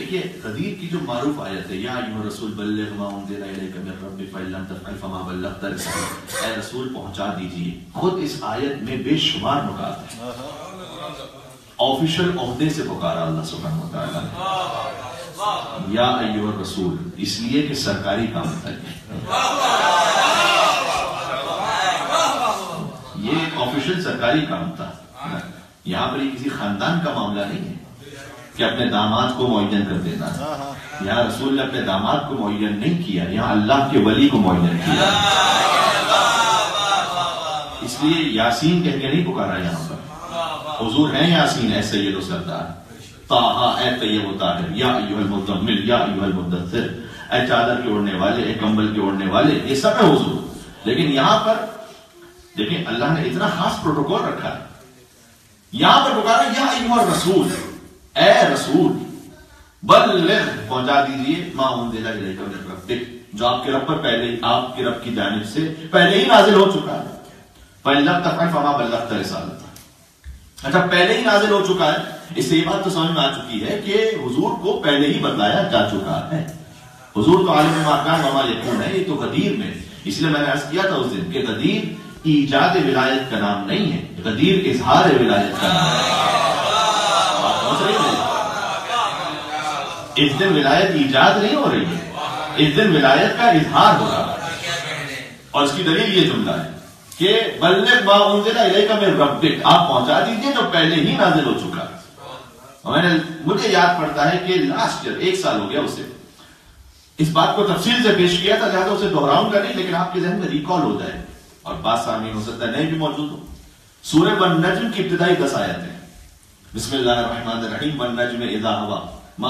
देखिए गदीर की जो मारूफ आयत है, या यूँ रसूल रसूल, पहुँचा दीजिए। खुद इस आयत में बेशुमार नुकात है। ऑफिशियल ओहदे से पुकारा अल्लाह सुब्हानहू व तआला। या अय्युहर रसूल, इसलिए कि सरकारी काम था ये। ऑफिशियल सरकारी काम था। यहाँ पर किसी खानदान का मामला नहीं है। कि अपने दामाद को मुअय्यन कर देना। यहाँ रसूल ने अपने दामाद को मुअय्यन नहीं किया यहाँ अल्लाह के वली को मुअय्यन किया। इसलिए यासीन कह के नहीं पुकारा यहाँ पर। हुजूर है यासीन ऐ सैयद सरदार। ताहा ए तैयब ताहिर या अय्युहल मुद्दस्सिर। ए चादर के ओढ़ने वाले ए कंबल के ओढ़ने वाले ये सब है हुजूर। लेकिन यहाँ पर देखिए अल्लाह ने इतना खास प्रोटोकॉल रखा है। यहाँ पर पुकारा या अय्युहर रसूल। ए रसूल, बल्लिग, पहुँचा दीजिए। मा जो आपके रब पर पहले, आपके रब की जानिब से पहले ही नाजिल हो चुका है। पहला तफल फमा बल्लगत रिसालत। अच्छा पहले ही नाजिल हो चुका है। इससे ये बात तो समझ में आ चुकी है कि हुजूर को पहले ही बतलाया जा चुका है। हुजूर तो आलिम माकान वमा यकून है, ये तो गदीर में। इसलिए मैंने अर्ज़ किया था उस दिन कि गदीर ईजाद विलायत का नाम नहीं है, गदीर इजहार विलायत का नाम है बात समझ रही है इस दिन विलायत ईजाद नहीं हो रही है। इस दिन विलायत का इजहार हो रहा है। और इसकी दलील ये जुमला है कि बल्ले मा उनजिला इलैका मिन रब्बिक, आप पहुँचा दीजिए जो पहले ही नाजिल हो चुका मैंने, मुझे याद पड़ता है कि लास्ट ईयर एक साल हो गया उसे। इस बात को तफसील से पेश किया था, ज़्यादा उसे दोहराऊँगा नहीं, लेकिन आपके जहन में रिकॉल हो जाए। और बात सामने हो सकता है नहीं भी मौजूद हो। सूर्य वन नज्म की इब्तदाई दस आयत। है बिस्मिल्लाहिर्रहमानिर्रहीम वन नज्म इज़ा हवा मा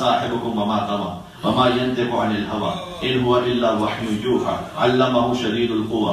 साहिबुकुम वमा गवा वमा यंतिकु अनिल हवा इन हुवा इल्ला वह्यु यूहा अल्लमहु शदीदुल कुवा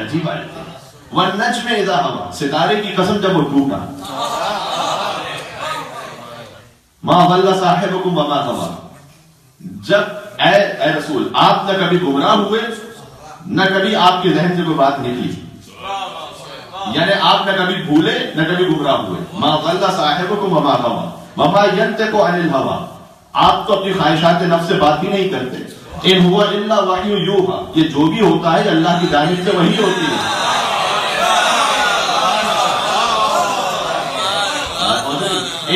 अजीब आयत है वन नज्म इज़ा हवा सितारे की कसम जब वो टूटा मा वल्ला साहिबुकुम वमा गवा जब रसूल, आप न कभी गुमराह हुए, न कभी आपके जहन से कोई बात निकली यानी आप न कभी भूले, न कभी गुमराह हुए। मा वल्ला साहिबुकुम वमा गवा। वमा यंतिकु अनिल हवा। आप तो अपनी ख्वाहिशात नफ्स से बात ही नहीं करते। इन हुआ इल्ला वही यूहा। ये जो भी होता है अल्लाह की जानिब से वही होती है।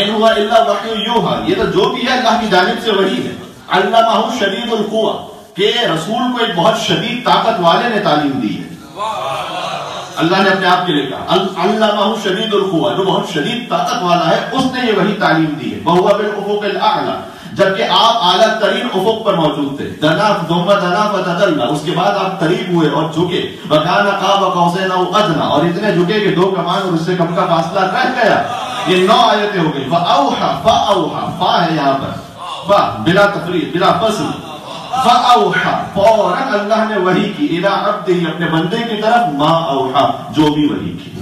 इन हुआ इल्ला वही यूहा। ये तो जो भी है, अल्लाह की जानिब से वही है। अल्लाह शदीदुल कुवा के रसूल को एक बहुत शदीद ताकत वाले ने तालीम दी है। अल्लाह ने अपने आप के लिए कहा अल्लाह शदीदुल कुवा जो बहुत शदीद ताकत वाला है, उसने ये वही तालीम दी है। बहुआ बिल उफुक आला जबकि आप आला तरीन उफुक पर मौजूद थे। दना दुम्मा दना फतदल्ला उसके बाद आप करीब हुए और झुके। वकाना काब कौसैन औ अदना, और इतने झुके कि दो कमान और उससे कम का फासला रह गया। ये नौ आयतें हो गई। फअौहा फअौहा फा है यहाँ पर। फा बिला तफरी बिला फ़सल फ़ौरन अल्लाह ने वही की इला अब्दी अपने बंदे की तरफ़ मा औहा जो भी वही की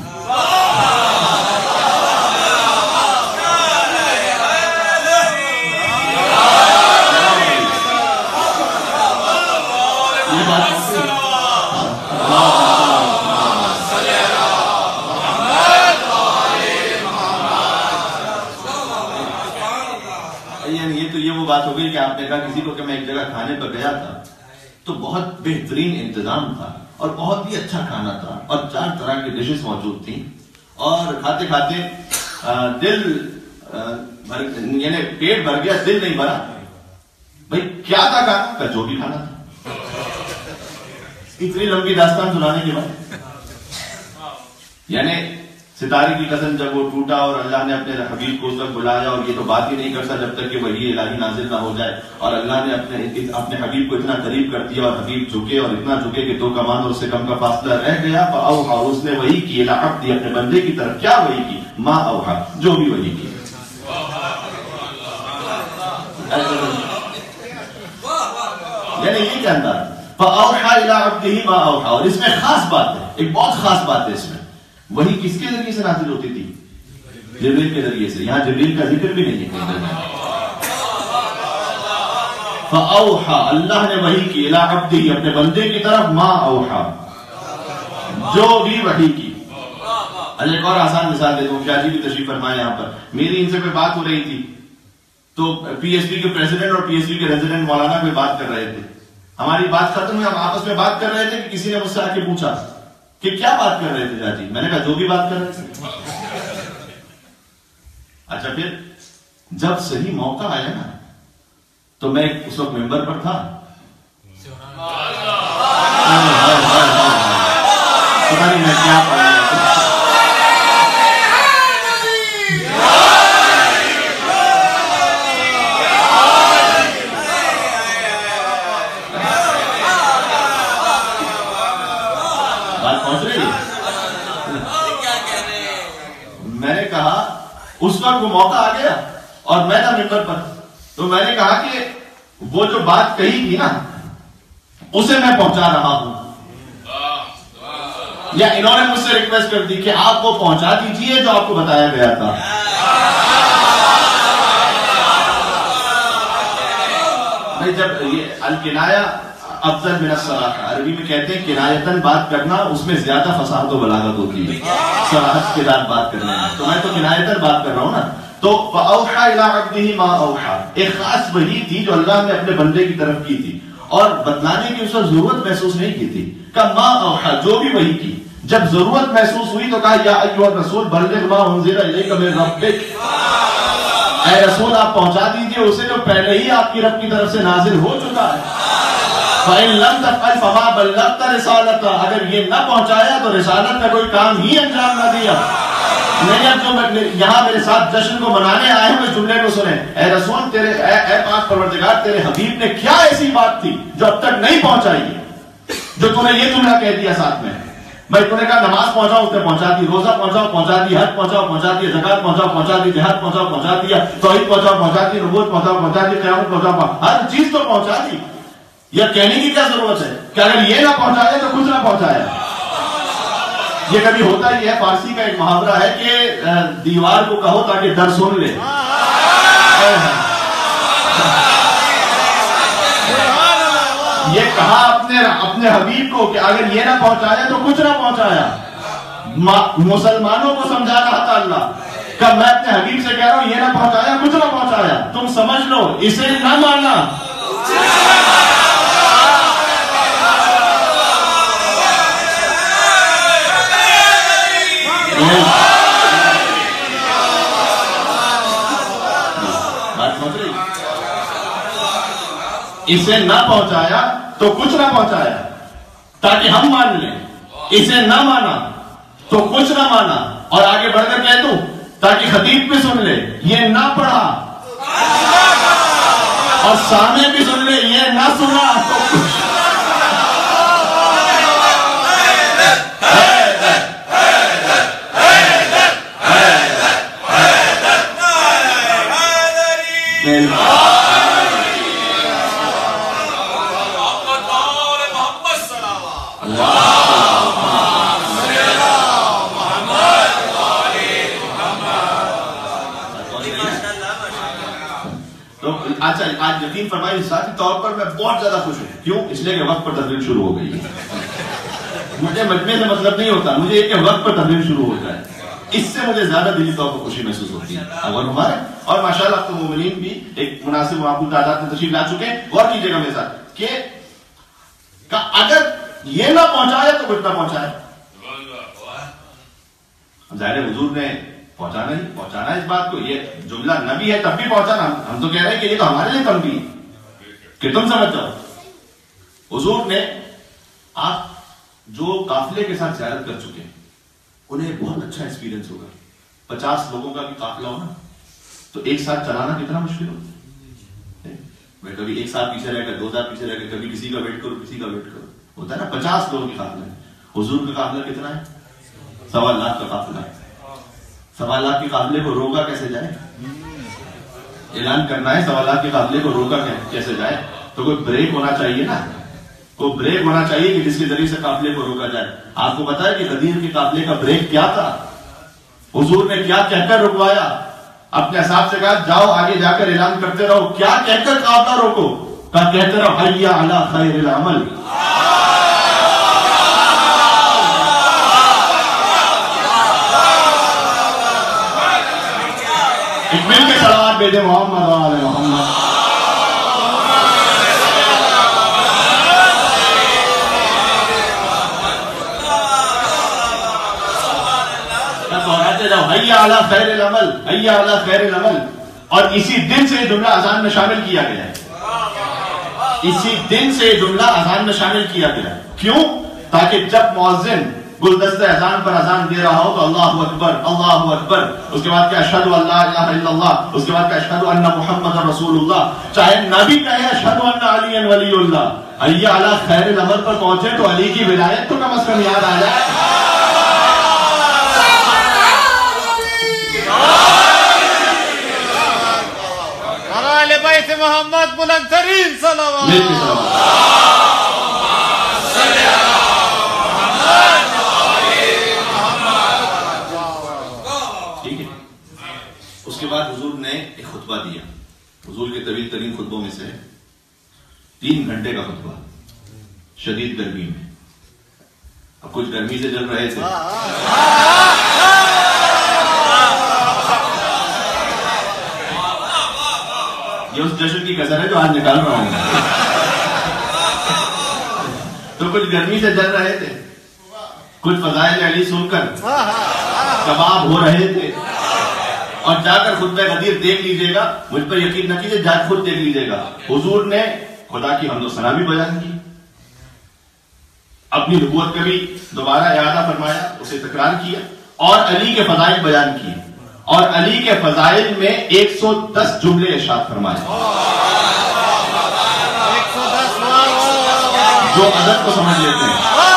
कहा किसी को कि मैं एक जगह खाने पर गया था तो बहुत बेहतरीन इंतज़ाम था और बहुत ही अच्छा खाना था और चार तरह की डिशेस मौजूद थी। और खाते खाते दिल भर, यानी पेट भर गया, दिल नहीं भरा। भाई, क्या था खाना? जो भी खाना था। इतनी लंबी दास्तान सुनाने के बाद। यानी सितारे की कसम जब वो टूटा और अल्लाह ने अपने हबीब को उस वक्त बुलाया और ये तो बात ही नहीं करता जब तक कि वही इलाही नाजिल ना हो जाए। और अल्लाह ने अपने अपने हबीब को इतना करीब कर दिया और हबीब झुके और इतना झुके कि दो कमान और उससे कम का फासला रह गया। और उसने वही की लाहब दी अपने बंदे की तरफ़। क्या वही की? माँ अवहा जो भी वही की। यानी ये अंदाज? और इसमें खास बात है, एक बहुत खास बात है इसमें। वही किसके ज़रिए से नाजिल होती थी? जबरील के ज़रिए से। यहाँ जबरील का ज़िक्र भी नहीं है अल्लाह ने वही की, इला अब्दी अपने बंदे की तरफ़ माँ औहा जो भी वही की। अरे एक और आसान मिसाल दे दूँ जी भी तशरीफ़ फरमाए यहाँ पर। मेरी इनसे कोई बात हो रही थी तो पीएचडी के प्रेसिडेंट और पीएचडी के रेजिडेंट मौलाना कोई बात कर रहे थे। हमारी बात खत्म हुई, हम आपस में बात कर रहे थे कि किसी ने मुझसे आके पूछा। कि क्या बात कर रहे थे दादी? मैंने कहा जो भी बात कर रहे थे। अच्छा फिर जब सही मौका आया ना तो मैं उस वक्त मेंबर पर था। पता नहीं मैं क्या बात पहुँच रही मैंने कहा, उस वक्त वो मौका आ गया और मैं था मिंबर पर। तो मैंने कहा कि वो जो बात कही थी ना, उसे मैं पहुँचा रहा हूँ। या इन्होंने मुझसे रिक्वेस्ट कर दी कि आप वो पहुँचा दीजिए जो आपको बताया गया था। जब ये अल किनाया अफजल बिन सलाह अरबी में कहते हैं किनायतन बात करना, उसमें ज़्यादा फसाद व बलागत होती है। सलाहत के साथ बात करने तो मैं तो किनायतन बात कर रहा हूँ ना। तो एक खास वही थी जो अल्लाह ने अपने बंदे की तरफ़ की थी। और बदलाने की उसको ज़रूरत महसूस नहीं की थी। का माँ औहा, जो भी वही की। जब ज़रूरत महसूस हुई तो कहा, या रसूल रसूल, आप पहुँचा दीजिए, उसे जो पहले ही आपकी रब की तरफ़ से नाजिल हो चुका है। अगर ये न पहुँचाया तो रिसालत का कोई काम ही अंजाम न दिया मैंने अब जो यहाँ मेरे साथ जश्न को मनाने आए हैं उस जुमले को सुने ए रसूल तेरे ए, पाक परवरदिगार तेरे हबीब ने क्या ऐसी बात थी जो अब तक नहीं पहुंचाई जो तूने ये जुमला कह दिया साथ में भाई तूने कहा नमाज़ पहुंचाओ उसने पहुँचा दी रोजा पहुंचाओ पहुँचा दी हज पहुंचाओ पहुँचा दिया जक़ात पहुंचाओ पहुँचा दी जिहाद पहुंचाओ पहुँचा दिया तोहिद पहुंचाओ पहुँचा दी नबूत पहुंचाओ पहुँचा दी क्यामत पहुंचाओ हर चीज़ तो पहुँचा दी यह कहने की क्या ज़रूरत है कि अगर ये ना पहुँचाया तो कुछ ना पहुँचाया ये कभी होता ही है, फारसी का एक मुहावरा है कि दीवार को कहो ताकि डर सुन ले। ये कहा अपने अपने हबीब को कि अगर ये ना पहुँचाया तो कुछ ना पहुँचाया। मुसलमानों को समझा रहा था अल्लाह कब मैं अपने हबीब से कह रहा हूँ, ये ना पहुँचाया, कुछ ना पहुँचाया। तुम समझ लो, इसे ना इसे ना पहुँचाया तो कुछ ना पहुँचाया, ताकि हम मान लें। इसे ना माना तो कुछ ना माना। और आगे बढ़कर कह दू, ताकि खतीब भी सुन ले, ये ना पढ़ा। और सामने भी सुन ले, ये ना सुना तो अच्छा आज यकीन फरमाई साथी तौर पर मैं बहुत ज़्यादा खुश हूँ। क्यों? इसलिए कि वक्त पर तकरीर शुरू हो गई है। मुझे मजमे से मतलब नहीं होता, मुझे एक वक्त पर तकरीर शुरू है इससे मुझे ज़्यादा दिली तौर पर खुशी महसूस होती है। अगर और माशाल्लाह तो मोमिन भी एक मुनासिब माकूल तादाद में तशरीफ़ ला चुके हैं। गौर कीजिएगा मेरे साथ कि अगर ये ना पहुँचाया तो कुछ ना पहुँचाया ज़ाहिर हजूर ने पहुंचाना ही पहुंचाना इस बात को। ये जुमला नबी है, तब भी पहुंचाना हम तो कह रहे हैं कि ये तो हमारे लिए तंगी कि तुम समझ जाओ। हजूर ने आप जो काफिले के साथ ज्यारत कर चुके हैं, उन्हें बहुत अच्छा एक्सपीरियंस होगा। पचास लोगों का भी काफिला होना। तो एक साथ चलाना कितना मुश्किल होता है। मैं कभी एक साथ पीछे रहकर, दो साथ पीछे रहकर कभी किसी का वेट करो, किसी का वेट करो। होता है ना, पचास लोगों की काफिला है। हजूर का काफिला कितना है? सवा लाख का काफिला है। सवा लाख के काफिले को रोका कैसे जाए? ऐलान करना है सवाल के काफिले को रोका कैसे जाए? तो कोई ब्रेक होना चाहिए ना। कोई ब्रेक होना चाहिए कि जिसके ज़रिए से काफिले को रोका जाए। आपको पता है कि गदीर के काफिले का ब्रेक क्या था? हुजूर ने क्या कहकर रुकवाया? अपने हिसाब से कहा, जाओ आगे जाकर ऐलान करते रहो। क्या कहकर काफिला रोको? का कहते रहो हैया अला खैर अमल। हैया अला खैर अमल और इसी दिन से जुमला अजान में शामिल किया गया है। इसी दिन से जुमला अजान में शामिल किया गया क्यों? ताकि जब मुअज्जिन गुलदस्ते अजान पर अजान दे रहा हो तो अल्लाह अकबर अल्लाह अकबर। उसके बाद क्या अशहदु अल्लाह उसके बाद क्या अशहदु अन्ना मुहम्मद रसूलुल्लाह। चाहे नबी कहे अशहदु अन्ना अली वलीउल्लाह अला खैर अमल पर पहुँचे तो अली की विलायत तो कम अज कम याद आ जाए। मोहम्मद बुलंद तरीन सलावत। उसके बाद हुजूर ने एक खुतबा दिया। हुजूर के तवील तरीन खुतबों में से तीन घंटे का खुतबा। शदीद गर्मी में। अब कुछ गर्मी से जल रहे थे। ये उस जश्न की कसर है जो आज निकाल रहा हूँ। तो कुछ गर्मी से जल रहे थे। कुछ फजाइल अली सुनकर कबाब हो रहे थे। और जाकर खुद गदीर देख लीजिएगा मुझ पर यकीन न कीजिए जाकर खुद देख लीजिएगा। हुजूर ने खुदा की हम सना भी बयान की। अपनी नबूत का भी दोबारा यादा फरमाया उसे तकरार किया और अली के फजाइल बयान किए। और अली के फजाइल में 110 जुमले इरशाद फरमाए। जो अदब को समझ लेते हैं।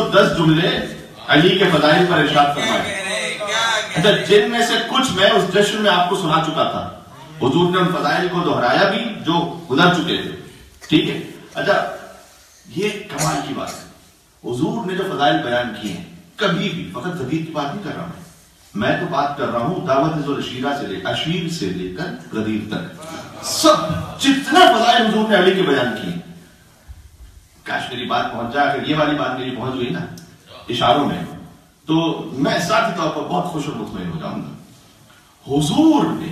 एक सौ दस जुमले अली के फजाइल पर इरशाद फरमाए। अच्छा जिनमें से कुछ मैं उस जश्न में आपको सुना चुका था, हुजूर ने उन फजाइल को दोहराया भी, जो गुजर चुके थे। ठीक है? अच्छा ये कमाल की बात है। हुजूर ने जो फजाइल बयान किए हैं, कभी भी, फकत गदीर की बात नहीं कर रहा मैं मैं तो बात कर रहा हूँ दावत अशीरा से लेकर अशीर से लेकर गदीर तक। सब, जितने फजाइल हुजूर ने अली के बयान किए काश मेरी बात पहुँच जाए अगर ये वाली बात मेरी पहुँच गई ना, इशारों में। तो मैं साथी तौर पर बहुत खुश और मुतमिन हो जाऊँगा। हुजूर ने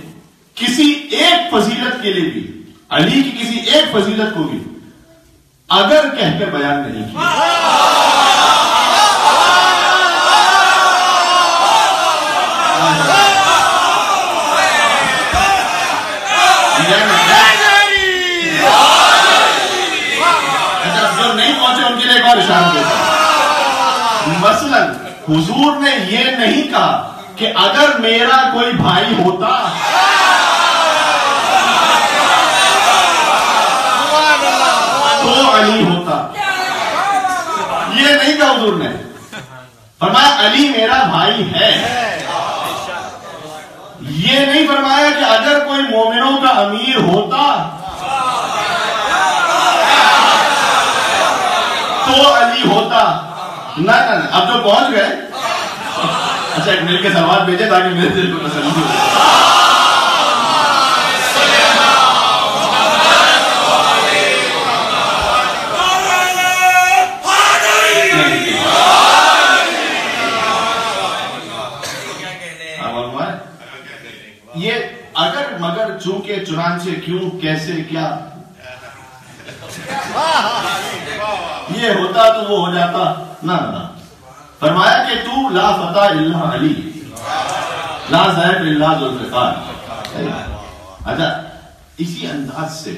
किसी एक फजीलत के लिए भी, अली की किसी एक फजीलत को भी अगर कहकर बयान नहीं किया। हुजूर ने ये नहीं कहा कि अगर मेरा कोई भाई होता। तो अली होता। ये नहीं कहा हुजूर ने। फरमाया, अली मेरा भाई है। ये नहीं फरमाया कि अगर कोई मोमिनों का अमीर होता। तो अली होता। ना ना अब तो पहुँच गए। अच्छा एक मिल के सलवार भेजे ताकि मेरे दिल को तसल्ली हो। हाँ, ये अगर मगर चूँकि चुनाचे क्यों कैसे क्या? ये होता तो वो हो जाता। ना ना। फरमाया कि तू ला फता इल्ला अली। ला जैब इल्ला जुल्फिकार अच्छा इसी अंदाज से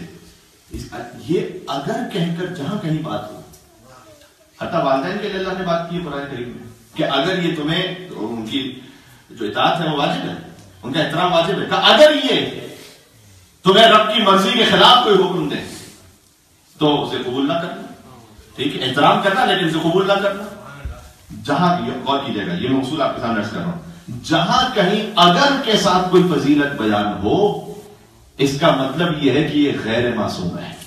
इस, ये अगर कहकर जहाँ कहीं बात हो हता वालदेन के लिए अल्लाह ने बात की है कुरान करीम में कि अगर ये तुम्हें तो उनकी जो इतात है वो वाजिब है उनका एहतराम वाजिब है कहा अगर ये तुम्हें रब की मर्ज़ी के खिलाफ कोई हुक्म दे तो उसे कबूल ना करना। ठीक है? एहतराम करना, लेकिन उसे कबूल ना करना। जहाँ गौर कीजिएगा, ये मौसूल आपके सामने कर रहा हूँ। जहाँ कहीं अगर के साथ कोई फजीलत बयान हो, इसका मतलब यह है कि यह गैर मासूम है।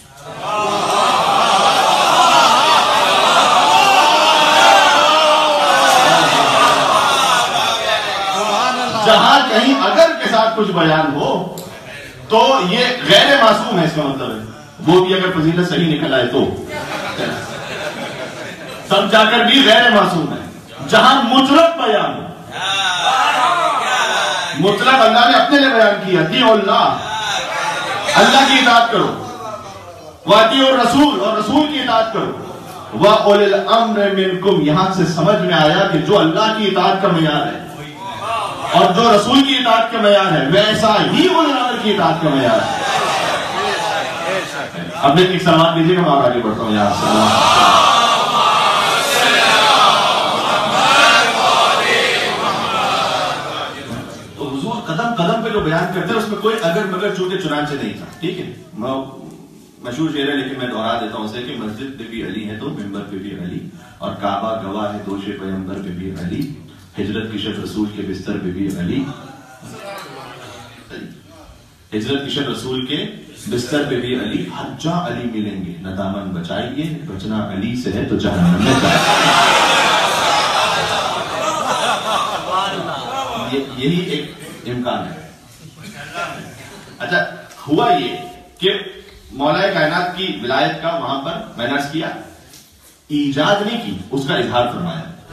जहाँ कहीं अगर के साथ कुछ बयान हो तो ये गैर मासूम है, इसका मतलब है। वो भी अगर फजीलत सही निकल आए तो। तब जाकर भी गैर मासूम है। जहाँ मुतलक बयान हो। मुतलक अल्लाह ने अपने लिए बयान किया, दी अल्लाह अल्लाह की इताद करो। वाती और रसूल और रसूल की इताद करो। वह अम्र मिनकुम, यहाँ से समझ में आया कि जो अल्लाह की इताद का मैार है, और जो रसूल की इताद का मैार है, वैसा ही की इताद का मैार है। अब एक सवाल कीजिएगा मैं आगे बढ़ता हूँ यहाँ पे जो बयान करते हैं, उसमें कोई अगर मगर चूँकि चुनाचे नहीं था। ठीक है? मैं मशहूर शेर है, लेकिन मैं दोहरा देता हूँ उसे कि मस्जिद पे भी अली है तो मिंबर पे भी अली, और काबा गवाह है, दोषे पैगंबर पे भी अली, हिजरत की शब रसूल के बिस्तर पे भी अली। हिजरत की शब रसूल के बिस्तर पे भी अली, हज्जा अली मिलेंगे। न दामन बचाइए, बचना अली से है तो जहन्नम में यही एक इम्कान है। अच्छा हुआ ये कि मौलाए कायनात की विलायत का वहां पर मैनर्स किया ईजाद नहीं की उसका इजहार फरमाया